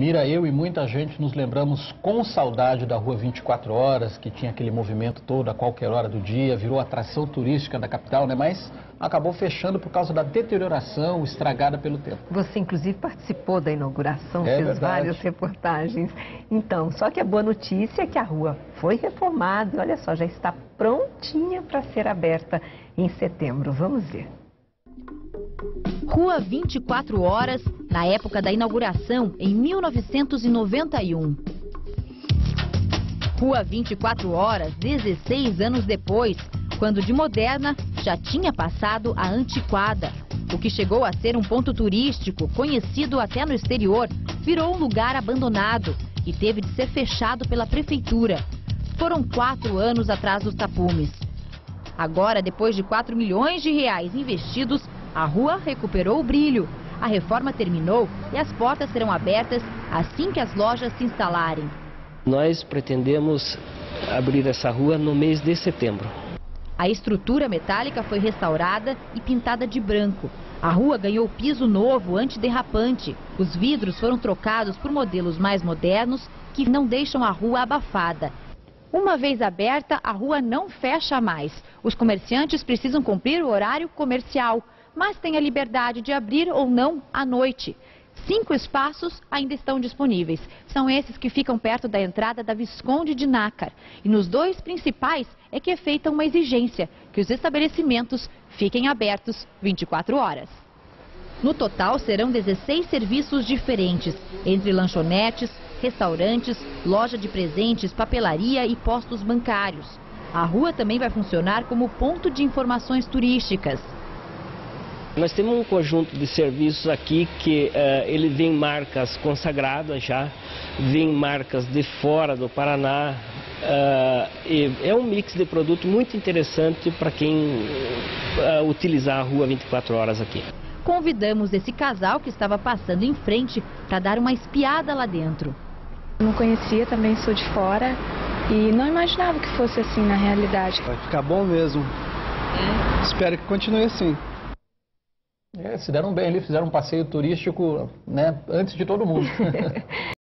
Mira, eu e muita gente nos lembramos com saudade da Rua 24 Horas, que tinha aquele movimento todo a qualquer hora do dia, virou atração turística da capital, né? Mas acabou fechando por causa da deterioração estragada pelo tempo. Você, inclusive, participou da inauguração, É fez verdade. várias reportagens. Então, só que a boa notícia é que a rua foi reformada e, olha só, já está prontinha para ser aberta em setembro. Vamos ver. Rua 24 Horas, na época da inauguração, em 1991. Rua 24 Horas, 16 anos depois, quando de moderna já tinha passado a antiquada. O que chegou a ser um ponto turístico, conhecido até no exterior, virou um lugar abandonado e teve de ser fechado pela prefeitura. Foram quatro anos atrás dos tapumes. Agora, depois de 4 milhões de reais investidos, a rua recuperou o brilho. A reforma terminou e as portas serão abertas assim que as lojas se instalarem. Nós pretendemos abrir essa rua no mês de setembro. A estrutura metálica foi restaurada e pintada de branco. A rua ganhou piso novo antiderrapante. Os vidros foram trocados por modelos mais modernos que não deixam a rua abafada. Uma vez aberta, a rua não fecha mais. Os comerciantes precisam cumprir o horário comercial, mas têm a liberdade de abrir ou não à noite. Cinco espaços ainda estão disponíveis. São esses que ficam perto da entrada da Visconde de Nácar. E nos dois principais é que é feita uma exigência, que os estabelecimentos fiquem abertos 24 horas. No total, serão 16 serviços diferentes, entre lanchonetes, restaurantes, loja de presentes, papelaria e postos bancários. A rua também vai funcionar como ponto de informações turísticas. Nós temos um conjunto de serviços aqui que eh, ele vem marcas consagradas já, vem marcas de fora do Paraná. eh, e é um mix de produto muito interessante para quem eh, utilizar a rua 24 horas aqui. Convidamos esse casal que estava passando em frente para dar uma espiada lá dentro. Não conhecia, também sou de fora e não imaginava que fosse assim na realidade. Vai ficar bom mesmo. Espero que continue assim. É, se deram bem ali, fizeram um passeio turístico né, antes de todo mundo.